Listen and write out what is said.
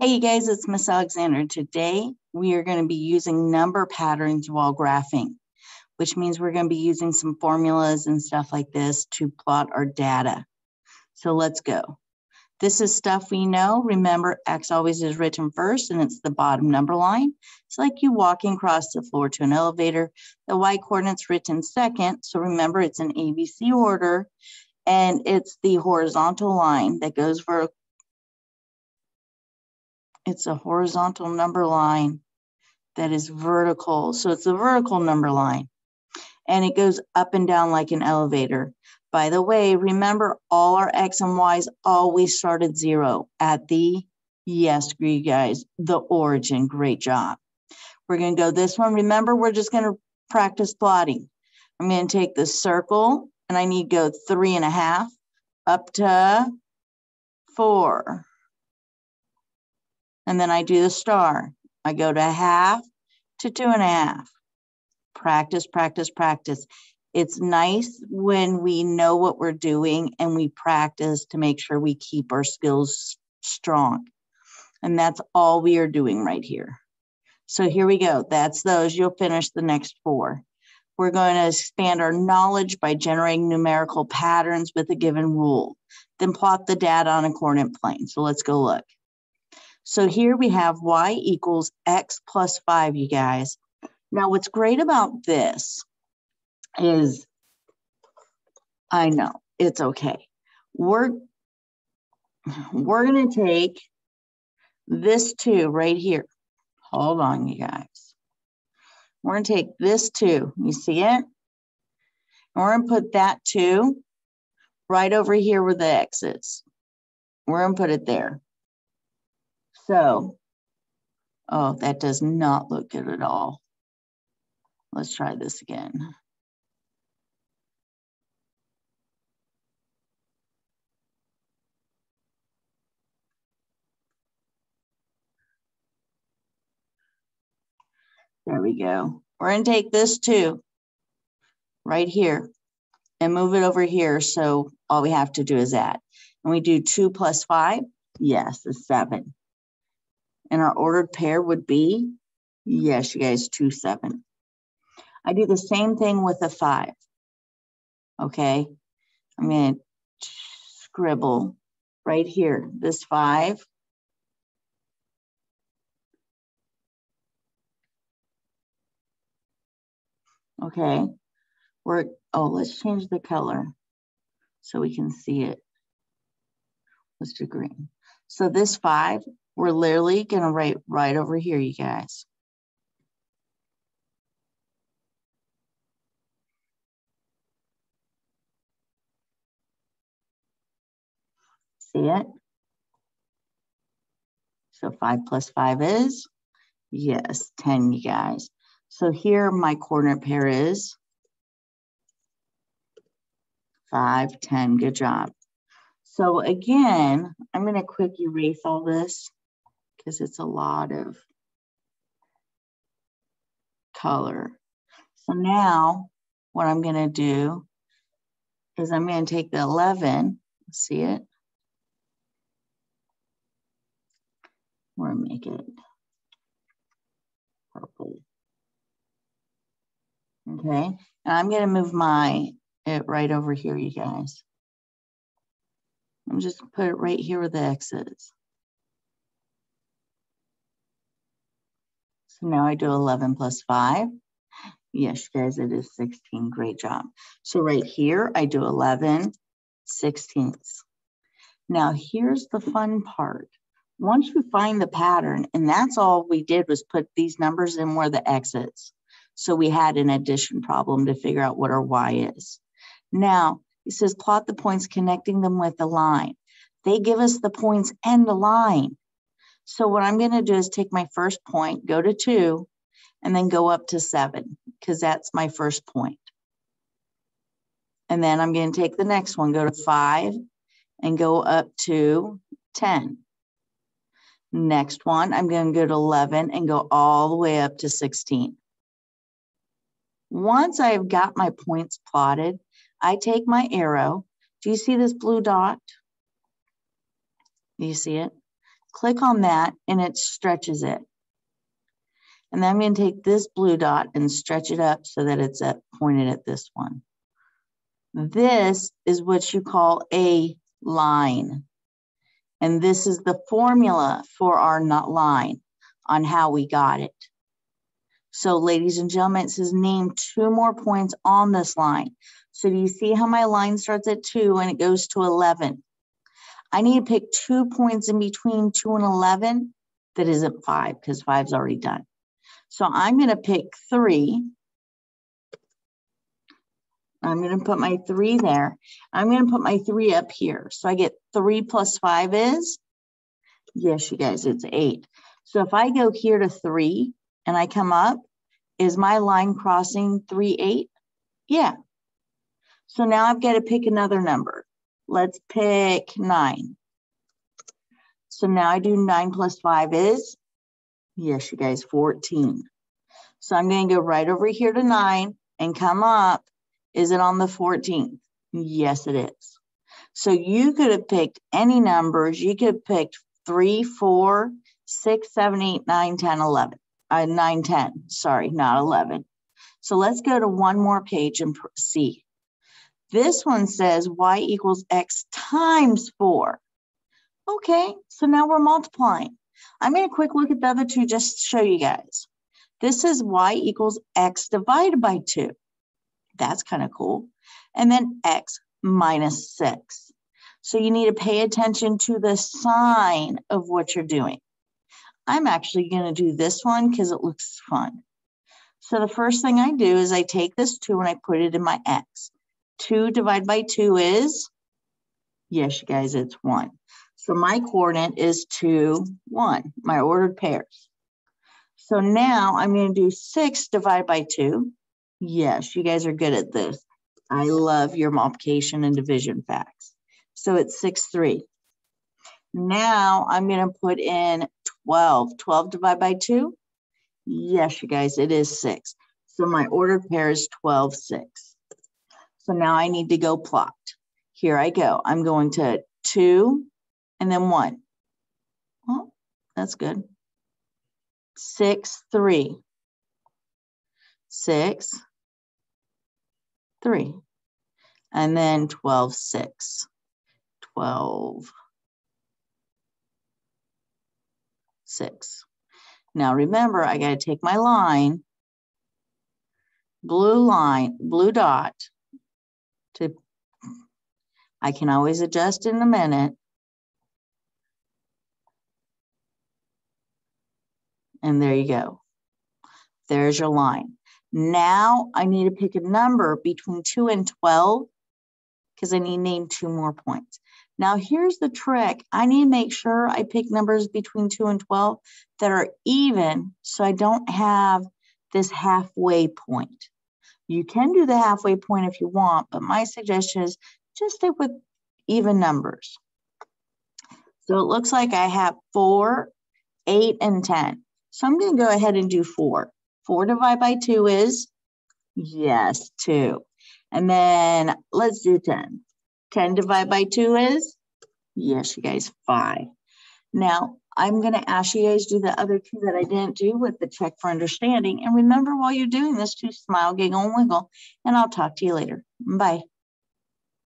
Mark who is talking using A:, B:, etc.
A: Hey, you guys, it's Miss Alexander. Today, we are going to be using number patterns while graphing, which means we're going to be using some formulas and stuff like this to plot our data. So let's go. This is stuff we know. Remember, X always is written first and it's the bottom number line. It's like you walking across the floor to an elevator. The Y coordinate's written second. So remember, it's an ABC order and it's the horizontal line that goes for it's a horizontal number line that is vertical. So it's a vertical number line and it goes up and down like an elevator. By the way, remember all our X and Y's always start at zero at the, yes, you guys, the origin. Great job. We're going to go this one. Remember, we're just going to practice plotting. I'm going to take the circle and I need to go three and a half up to four. And then I do the star. I go to half to two and a half. Practice, practice, practice. It's nice when we know what we're doing and we practice to make sure we keep our skills strong. And that's all we are doing right here. So here we go. That's those. You'll finish the next four. We're going to expand our knowledge by generating numerical patterns with a given rule. Then plot the data on a coordinate plane. So let's go look. So here we have y equals x plus 5, you guys. Now, what's great about this is, I know, it's okay. We're, we're going to take this 2 right here. Hold on, you guys. We're going to take this two. You see it? And we're going to put that two right over here where the X is. We're going to put it there. So, oh, that does not look good at all. Let's try this again. There we go. We're to take this too, right here, and move it over here. So all we have to do is add. And we do 2 plus 5. Yes, it's 7. And our ordered pair would be, mm-hmm. yes, you guys, 2, 7. I do the same thing with a 5. Okay. I'm going to scribble right here, this 5 Okay, we're, oh, let's change the color so we can see it. Let's do green. So this five, we're literally gonna write right over here, you guys. See it? So five plus five is, yes, 10, you guys. So here my corner pair is 5, 10. Good job. So again, I'm going to quick erase all this because it's a lot of color. So now what I'm going to do is I'm going to take the 11, see it? Or make it purple. Okay, and I'm gonna move my, it right over here, you guys. I'm just gonna put it right here where the X is. So now I do 11 plus 5. Yes, guys, it is 16. Great job. So right here, I do 11 sixteenths. Now, here's the fun part. Once you find the pattern, and that's all we did was put these numbers in where the X is. So we had an addition problem to figure out what our y is. Now, it says plot the points connecting them with the line. They give us the points and the line. So what I'm going to do is take my first point, go to 2, and then go up to 7, because that's my first point. And then I'm going to take the next one, go to 5, and go up to 10. Next one, I'm going to go to 11 and go all the way up to 16. Once I've got my points plotted, I take my arrow. Do you see this blue dot? Do you see it? Click on that and it stretches it. And then I'm going to take this blue dot and stretch it up so that it's at, pointed at this one. This is what you call a line. And this is the formula for our nut line on how we got it. So ladies and gentlemen, it says name two more points on this line. So do you see how my line starts at two and it goes to 11? I need to pick two points in between two and 11 that isn't five because five's already done. So I'm going to pick three. I'm going to put my three there. I'm going to put my three up here. So I get three plus five is, yes, you guys, it's eight. So if I go here to three and I come up, is my line crossing three, eight? Yeah. So now I've got to pick another number. Let's pick nine. So now I do nine plus five is, yes, you guys, 14. So I'm going to go right over here to nine and come up. Is it on the 14th? Yes, it is. So you could have picked any numbers. You could have picked three, four, six, seven, eight, nine, 10, 11. Uh, 9, 10, sorry, not 11. So let's go to one more page and see. This one says y equals x times 4. Okay, so now we're multiplying. I'm going to quick look at the other two just to show you guys. This is y equals x divided by 2. That's kind of cool. And then x minus 6. So you need to pay attention to the sign of what you're doing. I'm actually going to do this one because it looks fun. So the first thing I do is I take this 2 and I put it in my x. 2 divided by 2 is, yes, you guys, it's 1. So my coordinate is 2, 1, my ordered pairs. So now I'm going to do 6 divided by 2. Yes, you guys are good at this. I love your multiplication and division facts. So it's 6, 3. Now I'm going to put in 12. 12 divided by 2? Yes, you guys, it is 6. So my ordered pair is 12, 6. So now I need to go plot. Here I go. I'm going to 2 and then 1. Oh, that's good six, three. Six, three. And then 12, six. 12, six. Now remember, I got to take my line, blue line, blue dot, I can always adjust in a minute. And there you go. There's your line. Now I need to pick a number between 2 and 12 because I need to name two more points. Now here's the trick. I need to make sure I pick numbers between 2 and 12 that are even so I don't have this halfway point. You can do the halfway point if you want, but my suggestion is just stick with even numbers. So it looks like I have 4, 8, and 10. So I'm going to go ahead and do 4. 4 divided by 2 is, yes, 2. And then let's do 10. 10 divided by 2 is, yes, you guys, 5. Now, I'm going to ask you guys do the other two that I didn't do with the check for understanding. And remember, while you're doing this, to smile, giggle, and wiggle. And I'll talk to you later. Bye.